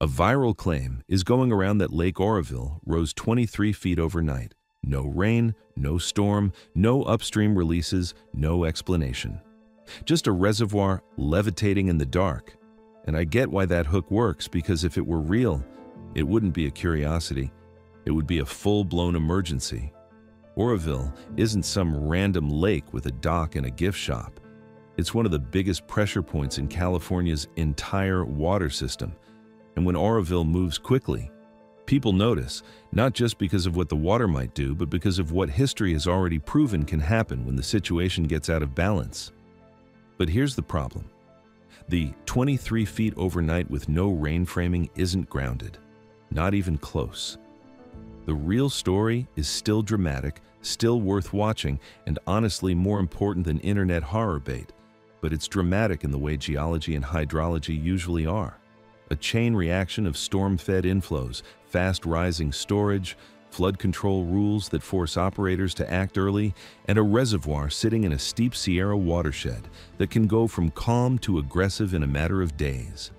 A viral claim is going around that Lake Oroville rose 23 feet overnight. No rain, no storm, no upstream releases, no explanation. Just a reservoir levitating in the dark. And I get why that hook works because if it were real, it wouldn't be a curiosity. It would be a full-blown emergency. Oroville isn't some random lake with a dock and a gift shop. It's one of the biggest pressure points in California's entire water system. And when Oroville moves quickly, people notice, not just because of what the water might do, but because of what history has already proven can happen when the situation gets out of balance. But here's the problem. The 23 feet overnight with no rain framing isn't grounded, not even close. The real story is still dramatic, still worth watching, and honestly more important than internet horror bait but it's dramatic in the way geology and hydrology usually are. A chain reaction of storm-fed inflows, fast rising storage, flood control rules that force operators to act early, and a reservoir sitting in a steep Sierra watershed that can go from calm to aggressive in a matter of days.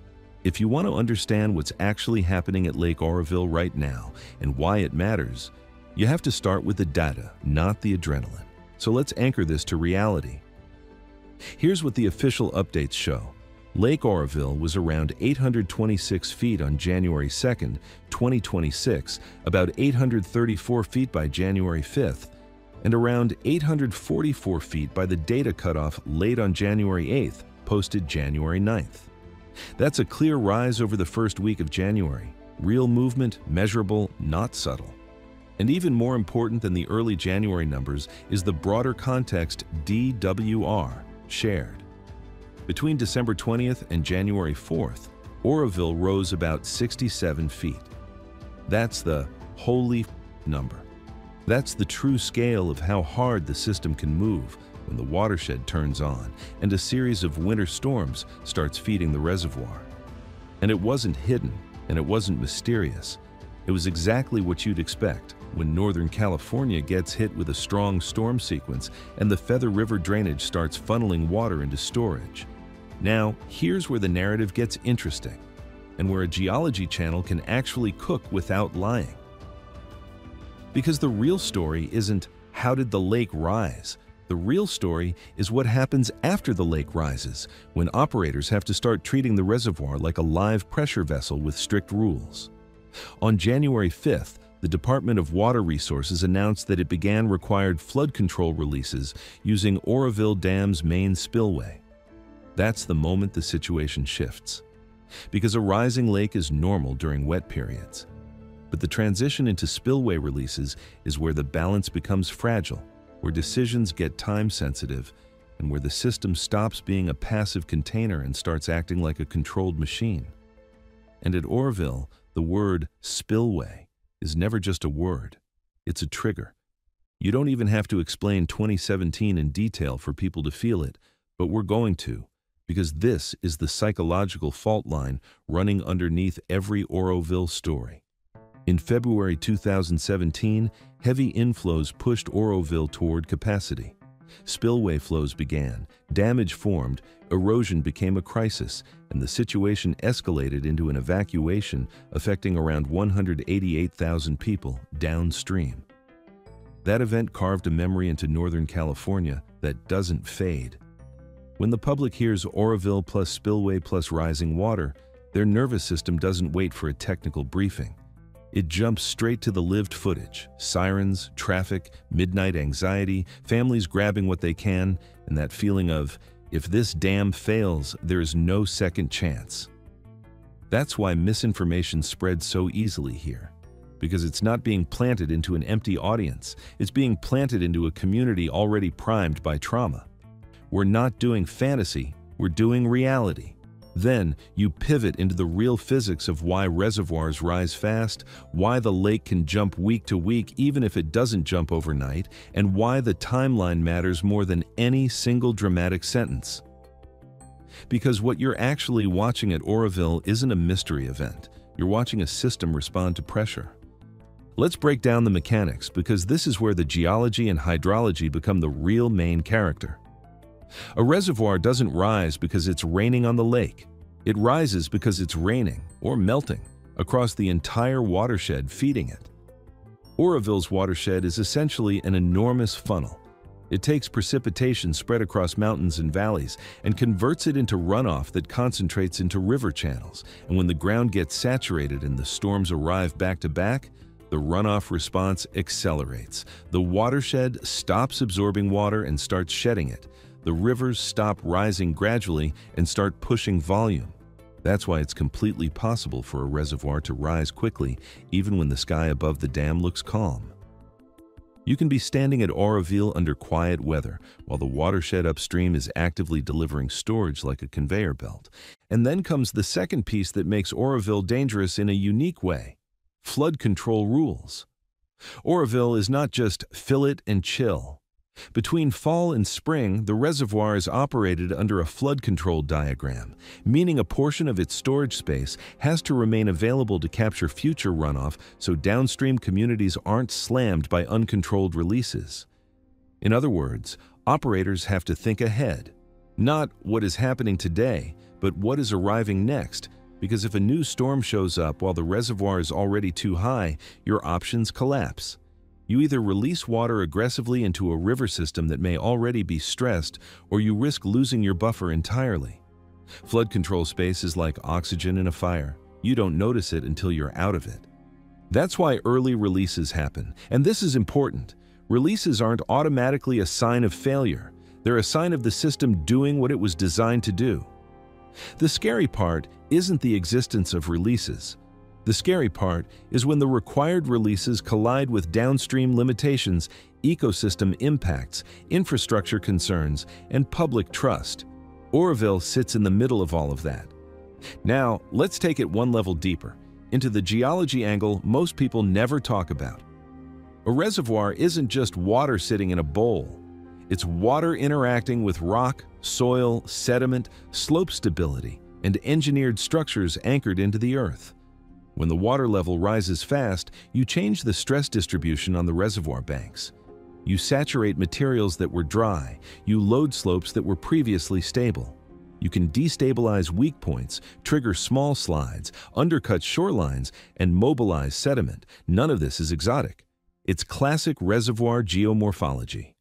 If you want to understand what's actually happening at Lake Oroville right now and why it matters, you have to start with the data, not the adrenaline. So let's anchor this to reality. Here's what the official updates show. Lake Oroville was around 826 feet on January 2, 2026, about 834 feet by January 5th, and around 844 feet by the data cutoff late on January 8th, posted January 9th. That's a clear rise over the first week of January. Real movement, measurable, not subtle. And even more important than the early January numbers is the broader context DWR, shared. Between December 20th and January 4th, Oroville rose about 67 feet. That's the holy number. That's the true scale of how hard the system can move when the watershed turns on and a series of winter storms starts feeding the reservoir. And it wasn't hidden and it wasn't mysterious. It was exactly what you'd expect when Northern California gets hit with a strong storm sequence and the Feather River drainage starts funneling water into storage. Now, here's where the narrative gets interesting and where a geology channel can actually cook without lying. Because the real story isn't how did the lake rise? The real story is what happens after the lake rises, when operators have to start treating the reservoir like a live pressure vessel with strict rules. On January 5th, the Department of Water Resources announced that it began required flood control releases using Oroville Dam's main spillway. That's the moment the situation shifts. Because a rising lake is normal during wet periods. But the transition into spillway releases is where the balance becomes fragile, where decisions get time-sensitive, and where the system stops being a passive container and starts acting like a controlled machine. And at Oroville, the word spillway is never just a word, it's a trigger. You don't even have to explain 2017 in detail for people to feel it, but we're going to, because this is the psychological fault line running underneath every Oroville story. In February 2017, heavy inflows pushed Oroville toward capacity. Spillway flows began, damage formed, erosion became a crisis, and the situation escalated into an evacuation affecting around 188,000 people downstream. That event carved a memory into Northern California that doesn't fade. When the public hears Oroville plus spillway plus rising water, their nervous system doesn't wait for a technical briefing. It jumps straight to the lived footage sirens, traffic, midnight anxiety, families grabbing what they can, and that feeling of, if this dam fails, there is no second chance. That's why misinformation spreads so easily here, because it's not being planted into an empty audience, it's being planted into a community already primed by trauma. We're not doing fantasy, we're doing reality. Then you pivot into the real physics of why reservoirs rise fast, why the lake can jump week to week even if it doesn't jump overnight, and why the timeline matters more than any single dramatic sentence. Because what you're actually watching at Oroville isn't a mystery event. You're watching a system respond to pressure. Let's break down the mechanics because this is where the geology and hydrology become the real main character. A reservoir doesn't rise because it's raining on the lake. It rises because it's raining or melting across the entire watershed feeding it. Oroville's watershed is essentially an enormous funnel. It takes precipitation spread across mountains and valleys and converts it into runoff that concentrates into river channels. And when the ground gets saturated and the storms arrive back to back, the runoff response accelerates. The watershed stops absorbing water and starts shedding it. The rivers stop rising gradually and start pushing volume. That's why it's completely possible for a reservoir to rise quickly even when the sky above the dam looks calm. You can be standing at Oroville under quiet weather while the watershed upstream is actively delivering storage like a conveyor belt. And then comes the second piece that makes Oroville dangerous in a unique way flood control rules. Oroville is not just fill it and chill. Between fall and spring, the reservoir is operated under a flood control diagram, meaning a portion of its storage space has to remain available to capture future runoff so downstream communities aren't slammed by uncontrolled releases. In other words, operators have to think ahead. Not what is happening today, but what is arriving next because if a new storm shows up while the reservoir is already too high, your options collapse. You either release water aggressively into a river system that may already be stressed, or you risk losing your buffer entirely. Flood control space is like oxygen in a fire. You don't notice it until you're out of it. That's why early releases happen, and this is important. Releases aren't automatically a sign of failure. They're a sign of the system doing what it was designed to do. The scary part isn't the existence of releases. The scary part is when the required releases collide with downstream limitations, ecosystem impacts, infrastructure concerns, and public trust. Oroville sits in the middle of all of that. Now, let's take it one level deeper, into the geology angle most people never talk about. A reservoir isn't just water sitting in a bowl. It's water interacting with rock, soil, sediment, slope stability, and engineered structures anchored into the earth. When the water level rises fast, you change the stress distribution on the reservoir banks. You saturate materials that were dry, you load slopes that were previously stable. You can destabilize weak points, trigger small slides, undercut shorelines, and mobilize sediment. None of this is exotic. It's classic reservoir geomorphology.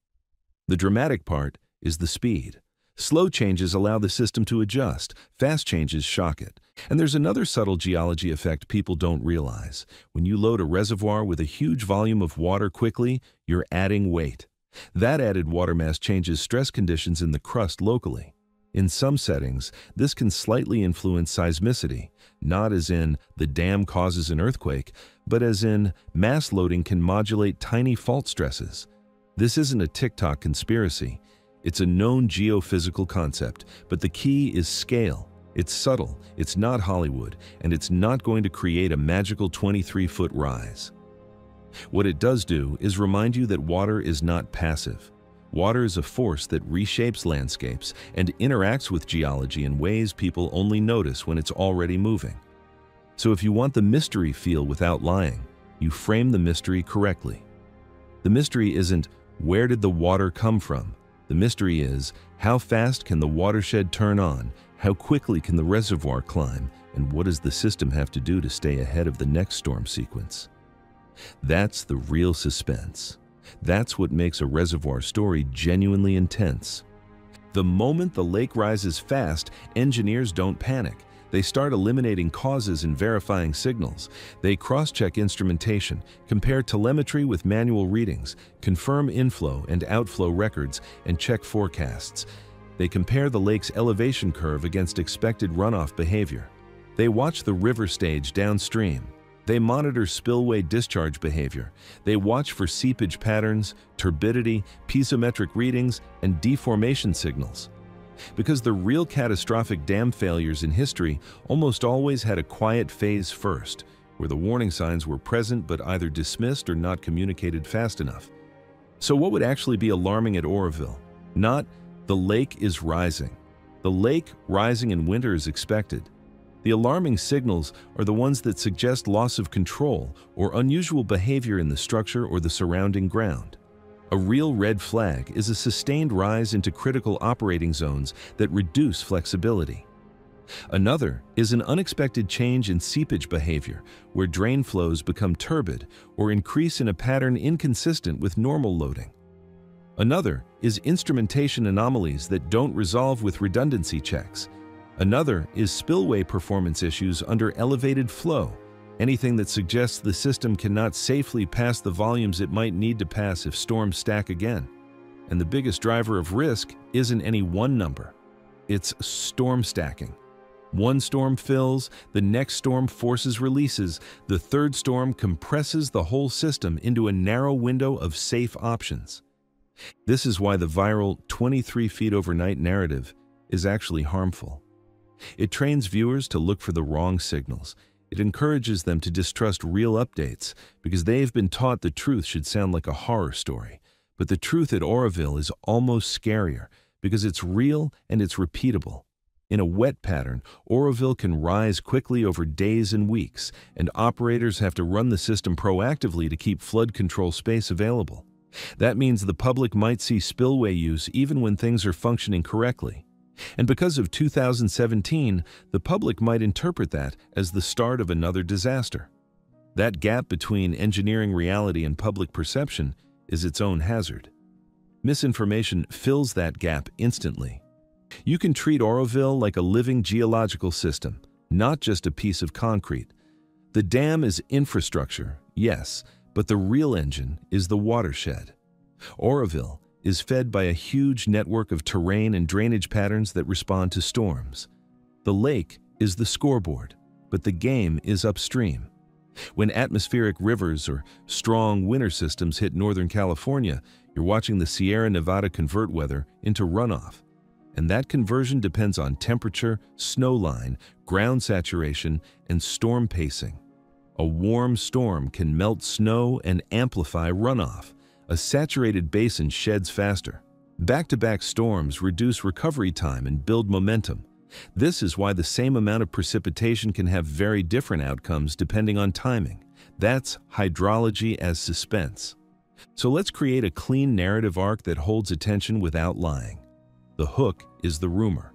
The dramatic part is the speed. Slow changes allow the system to adjust, fast changes shock it. And there's another subtle geology effect people don't realize. When you load a reservoir with a huge volume of water quickly, you're adding weight. That added water mass changes stress conditions in the crust locally. In some settings, this can slightly influence seismicity, not as in the dam causes an earthquake, but as in mass loading can modulate tiny fault stresses. This isn't a TikTok conspiracy. It's a known geophysical concept, but the key is scale. It's subtle, it's not Hollywood, and it's not going to create a magical 23-foot rise. What it does do is remind you that water is not passive. Water is a force that reshapes landscapes and interacts with geology in ways people only notice when it's already moving. So if you want the mystery feel without lying, you frame the mystery correctly. The mystery isn't, where did the water come from? The mystery is, how fast can the watershed turn on? How quickly can the reservoir climb? And what does the system have to do to stay ahead of the next storm sequence? That's the real suspense. That's what makes a reservoir story genuinely intense. The moment the lake rises fast, engineers don't panic. They start eliminating causes and verifying signals. They cross-check instrumentation, compare telemetry with manual readings, confirm inflow and outflow records, and check forecasts. They compare the lake's elevation curve against expected runoff behavior. They watch the river stage downstream. They monitor spillway discharge behavior. They watch for seepage patterns, turbidity, piezometric readings, and deformation signals because the real catastrophic dam failures in history almost always had a quiet phase first, where the warning signs were present but either dismissed or not communicated fast enough. So what would actually be alarming at Oroville? Not, the lake is rising. The lake rising in winter is expected. The alarming signals are the ones that suggest loss of control or unusual behavior in the structure or the surrounding ground. A real red flag is a sustained rise into critical operating zones that reduce flexibility. Another is an unexpected change in seepage behavior, where drain flows become turbid or increase in a pattern inconsistent with normal loading. Another is instrumentation anomalies that don't resolve with redundancy checks. Another is spillway performance issues under elevated flow, anything that suggests the system cannot safely pass the volumes it might need to pass if storms stack again. And the biggest driver of risk isn't any one number, it's storm stacking. One storm fills, the next storm forces releases, the third storm compresses the whole system into a narrow window of safe options. This is why the viral 23 feet overnight narrative is actually harmful. It trains viewers to look for the wrong signals. It encourages them to distrust real updates because they've been taught the truth should sound like a horror story. But the truth at Oroville is almost scarier because it's real and it's repeatable. In a wet pattern, Oroville can rise quickly over days and weeks, and operators have to run the system proactively to keep flood control space available. That means the public might see spillway use even when things are functioning correctly. And because of 2017, the public might interpret that as the start of another disaster. That gap between engineering reality and public perception is its own hazard. Misinformation fills that gap instantly. You can treat Oroville like a living geological system, not just a piece of concrete. The dam is infrastructure, yes, but the real engine is the watershed. Oroville is fed by a huge network of terrain and drainage patterns that respond to storms. The lake is the scoreboard, but the game is upstream. When atmospheric rivers or strong winter systems hit Northern California, you're watching the Sierra Nevada convert weather into runoff and that conversion depends on temperature, snow line, ground saturation, and storm pacing. A warm storm can melt snow and amplify runoff. A saturated basin sheds faster. Back-to-back -back storms reduce recovery time and build momentum. This is why the same amount of precipitation can have very different outcomes depending on timing. That's hydrology as suspense. So let's create a clean narrative arc that holds attention without lying. The hook is the rumor.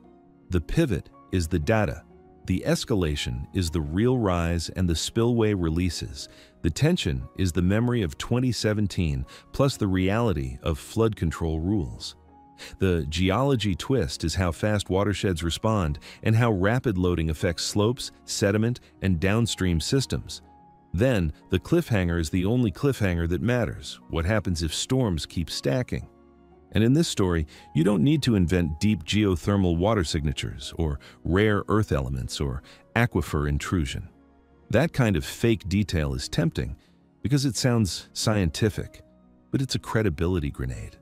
The pivot is the data. The escalation is the real rise and the spillway releases. The tension is the memory of 2017 plus the reality of flood control rules. The geology twist is how fast watersheds respond and how rapid loading affects slopes, sediment, and downstream systems. Then, the cliffhanger is the only cliffhanger that matters. What happens if storms keep stacking? And in this story, you don't need to invent deep geothermal water signatures or rare earth elements or aquifer intrusion. That kind of fake detail is tempting because it sounds scientific, but it's a credibility grenade.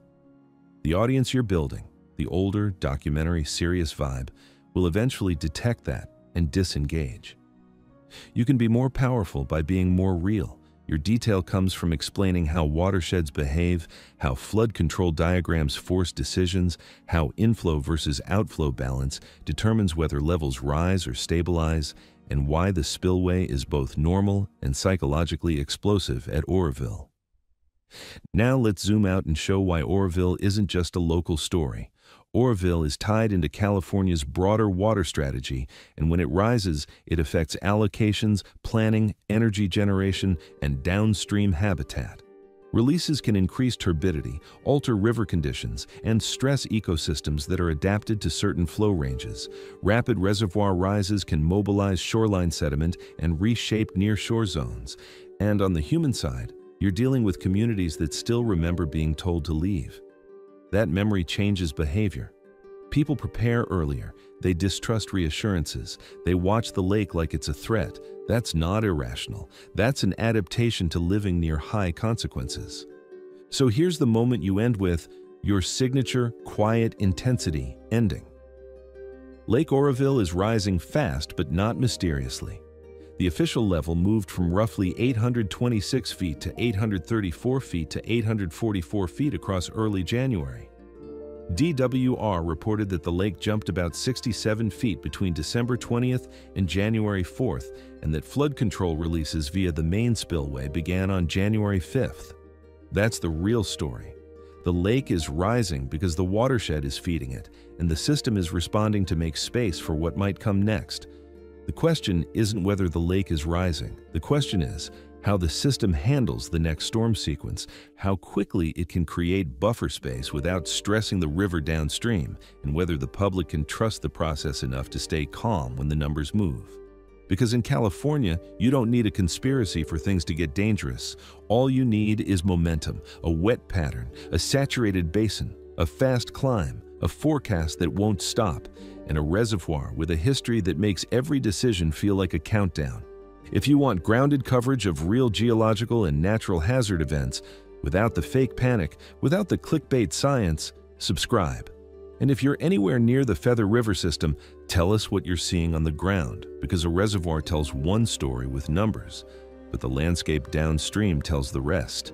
The audience you're building, the older, documentary, serious vibe, will eventually detect that and disengage. You can be more powerful by being more real, your detail comes from explaining how watersheds behave, how flood control diagrams force decisions, how inflow versus outflow balance determines whether levels rise or stabilize, and why the spillway is both normal and psychologically explosive at Oroville. Now let's zoom out and show why Oroville isn't just a local story. Oroville is tied into California's broader water strategy, and when it rises, it affects allocations, planning, energy generation, and downstream habitat. Releases can increase turbidity, alter river conditions, and stress ecosystems that are adapted to certain flow ranges. Rapid reservoir rises can mobilize shoreline sediment and reshape near-shore zones. And on the human side, you're dealing with communities that still remember being told to leave. That memory changes behavior. People prepare earlier. They distrust reassurances. They watch the lake like it's a threat. That's not irrational. That's an adaptation to living near high consequences. So here's the moment you end with your signature quiet intensity ending. Lake Oroville is rising fast but not mysteriously. The official level moved from roughly 826 feet to 834 feet to 844 feet across early January. DWR reported that the lake jumped about 67 feet between December 20th and January 4th, and that flood control releases via the main spillway began on January 5th. That's the real story. The lake is rising because the watershed is feeding it, and the system is responding to make space for what might come next. The question isn't whether the lake is rising. The question is how the system handles the next storm sequence, how quickly it can create buffer space without stressing the river downstream, and whether the public can trust the process enough to stay calm when the numbers move. Because in California, you don't need a conspiracy for things to get dangerous. All you need is momentum, a wet pattern, a saturated basin, a fast climb, a forecast that won't stop, and a reservoir with a history that makes every decision feel like a countdown. If you want grounded coverage of real geological and natural hazard events, without the fake panic, without the clickbait science, subscribe. And if you're anywhere near the Feather River system, tell us what you're seeing on the ground, because a reservoir tells one story with numbers, but the landscape downstream tells the rest.